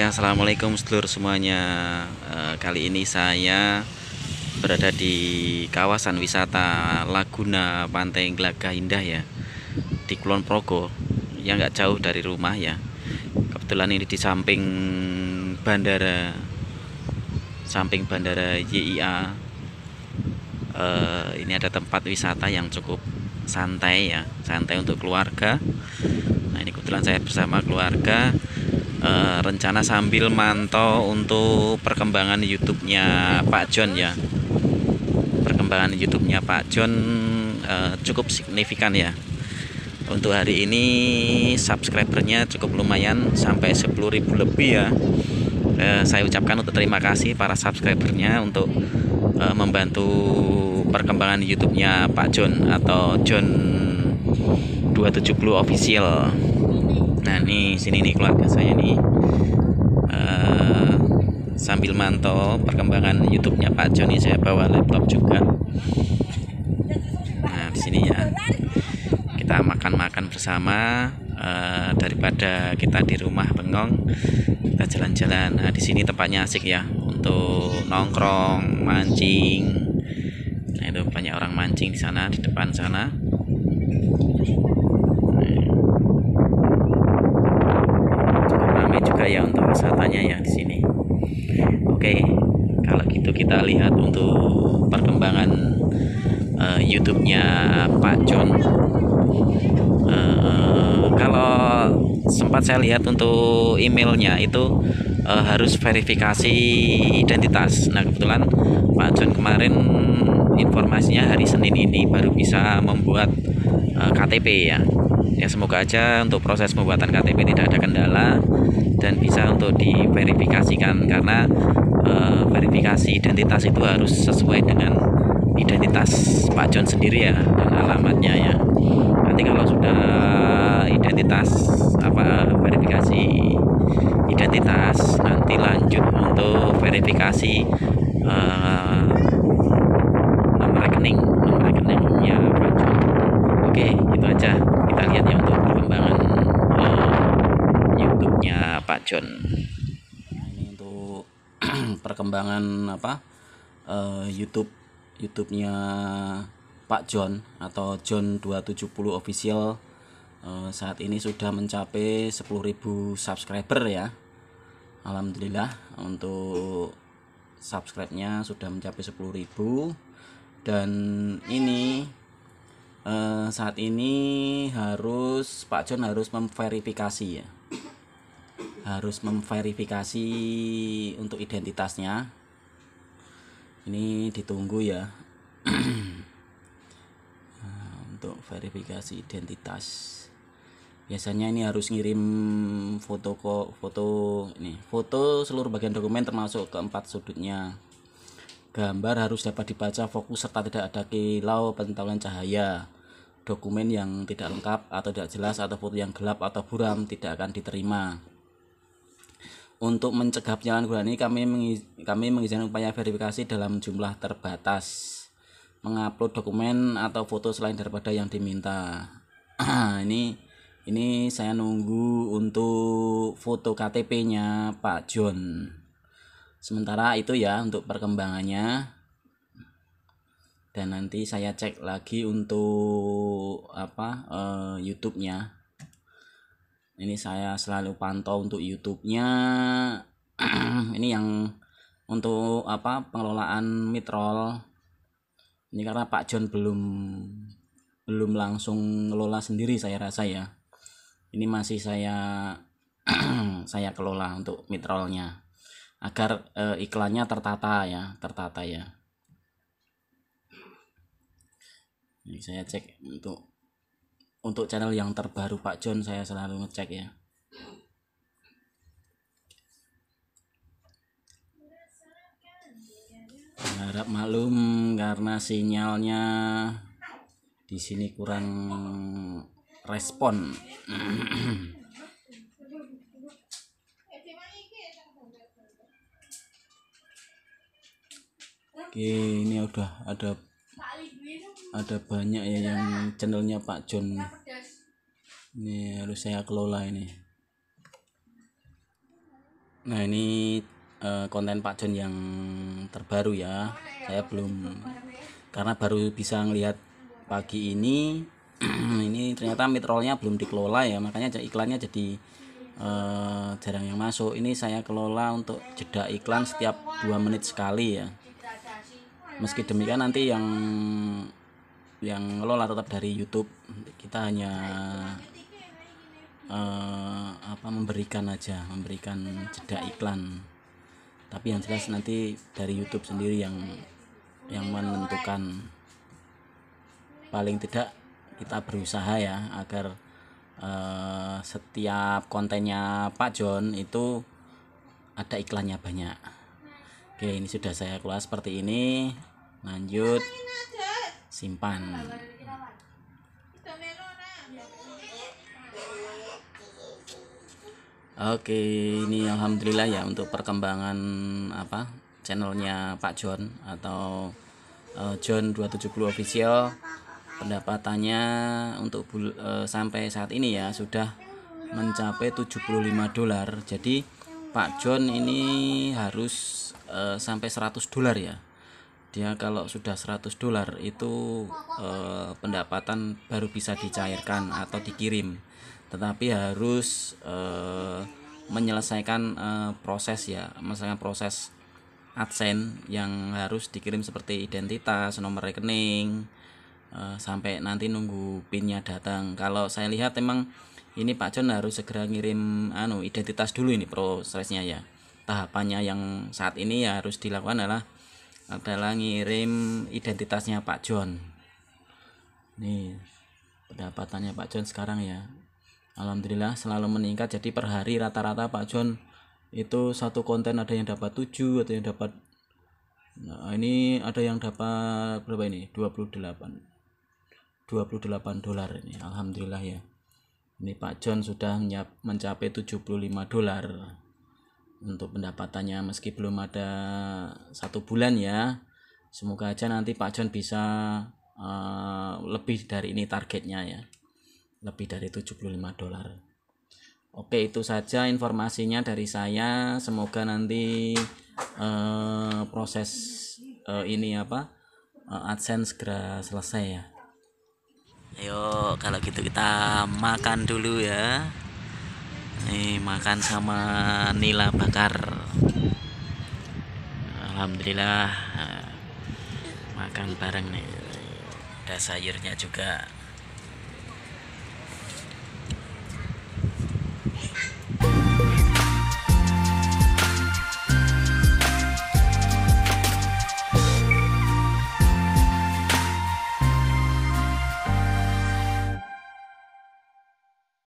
Oke assalamualaikum seluruh semuanya. Eh, Kali ini saya berada di kawasan wisata Laguna Pantai Glagah Indah ya Di Kulon Progo. Yang nggak jauh dari rumah ya. Kebetulan ini di samping bandara Samping bandara YIA Eh, Ini ada tempat wisata yang cukup santai ya Santai untuk keluarga. Nah ini kebetulan saya bersama keluarga Eh, rencana sambil mantau untuk perkembangan YouTube-nya Pak John ya. Perkembangan YouTube-nya Pak John eh, cukup signifikan ya. Untuk hari ini subscribernya cukup lumayan sampai 10.000 lebih ya. Eh, saya ucapkan untuk terima kasih para subscribernya untuk eh, membantu perkembangan YouTube-nya Pak John atau John 270 official. Nah nih sini nih keluarga saya nih Eh, sambil mantau perkembangan YouTube-nya Pak Joni saya bawa laptop juga. Nah di sini ya kita makan-makan bersama eh, daripada kita di rumah bengong kita jalan-jalan. Nah di sini tempatnya asik ya untuk nongkrong, mancing. Nah itu banyak orang mancing di sana di depan sana. cukup ramai juga ya wisatanya ya di sini. Oke, kalau gitu kita lihat untuk perkembangan eh, YouTube-nya Pak John. Eh, kalau sempat saya lihat untuk emailnya itu eh, harus verifikasi identitas. Nah kebetulan Pak John kemarin informasinya hari Senin ini baru bisa membuat eh, KTP ya ya semoga aja untuk proses pembuatan KTP tidak ada kendala dan bisa untuk diverifikasikan karena eh, verifikasi identitas itu harus sesuai dengan identitas Pak John sendiri ya dan alamatnya ya. Nanti kalau sudah identitas apa verifikasi identitas nanti lanjut untuk verifikasi eh, nomor rekening nomor rekeningnya Pak John oke itu aja kita lihat ya untuk perkembangan eh, John nah, ini untuk perkembangan apa eh, YouTube YouTube-nya Pak John atau John 270 official eh, saat ini sudah mencapai 10.000 subscriber ya. Alhamdulillah untuk subscribe-nya sudah mencapai 10.000 dan ini eh, saat ini harus Pak John harus memverifikasi ya harus memverifikasi untuk identitasnya. Ini ditunggu ya. Nah, untuk verifikasi identitas. Biasanya ini harus ngirim foto kok foto ini foto seluruh bagian dokumen termasuk keempat sudutnya. Gambar harus dapat dibaca fokus serta tidak ada kilau pengetahuan cahaya. Dokumen yang tidak lengkap atau tidak jelas atau foto yang gelap atau buram tidak akan diterima untuk mencegah penyalahgunaan ini kami kami mengizinkan upaya verifikasi dalam jumlah terbatas. Mengupload dokumen atau foto selain daripada yang diminta. Ini ini saya nunggu untuk foto KTP-nya Pak John. Sementara itu ya untuk perkembangannya. Dan nanti saya cek lagi untuk apa eh, YouTube-nya ini saya selalu pantau untuk YouTube-nya. Ini yang untuk apa pengelolaan mitrol. Ini karena Pak John belum belum langsung ngelola sendiri saya rasa ya. Ini masih saya saya kelola untuk mitrolnya. Agar eh, iklannya tertata ya tertata ya. Ini saya cek untuk untuk channel yang terbaru Pak John saya selalu ngecek ya. Harap maklum karena sinyalnya di sini kurang respon. Oke ini udah ada ada banyak ya yang channelnya Pak John ini harus saya kelola ini Nah ini uh, konten Pak John yang terbaru ya. Saya belum karena baru bisa ngelihat pagi ini. ini ternyata mitrolnya belum dikelola ya, makanya iklannya jadi uh, jarang yang masuk. Ini saya kelola untuk jeda iklan setiap dua menit sekali ya. Meski demikian nanti yang yang ngelola tetap dari YouTube. Kita hanya uh, apa memberikan aja memberikan jeda iklan. Tapi yang jelas nanti dari YouTube sendiri yang yang menentukan. Paling tidak kita berusaha ya agar uh, setiap kontennya Pak John itu ada iklannya banyak. Oke ini sudah saya keluar seperti ini. Lanjut simpan Oke, ini alhamdulillah ya untuk perkembangan apa channelnya Pak John atau uh, John 270 official pendapatannya untuk uh, sampai saat ini ya sudah mencapai 75 dolar. Jadi Pak John ini harus uh, sampai 100 dolar ya. Dia kalau sudah 100 dolar itu uh, pendapatan baru bisa dicairkan atau dikirim. Tetapi harus uh, menyelesaikan uh, proses ya misalnya proses adsense yang harus dikirim seperti identitas nomor rekening uh, sampai nanti nunggu pinnya datang. Kalau saya lihat memang ini Pak John harus segera ngirim anu identitas dulu ini prosesnya ya. Tahapannya yang saat ini ya harus dilakukan adalah adalah ngirim identitasnya Pak John. Nih pendapatannya Pak John sekarang ya. Alhamdulillah selalu meningkat. Jadi per hari rata-rata Pak John itu satu konten ada yang dapat 7 atau yang dapat nah ini ada yang dapat berapa ini? 28 28 dolar ini. Alhamdulillah ya. Ini Pak John sudah mencapai 75 dolar untuk pendapatannya meski belum ada satu bulan ya. Semoga aja nanti Pak John bisa uh, lebih dari ini targetnya ya. Lebih dari 75 dolar. Oke itu saja informasinya dari saya. Semoga nanti eh, proses eh, ini apa eh, AdSense segera selesai ya. Ayo kalau gitu kita makan dulu ya Nih makan sama nila bakar. Alhamdulillah eh, makan bareng nih. Ada sayurnya juga